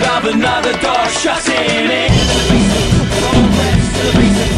sound of another door shutting in. To the to the.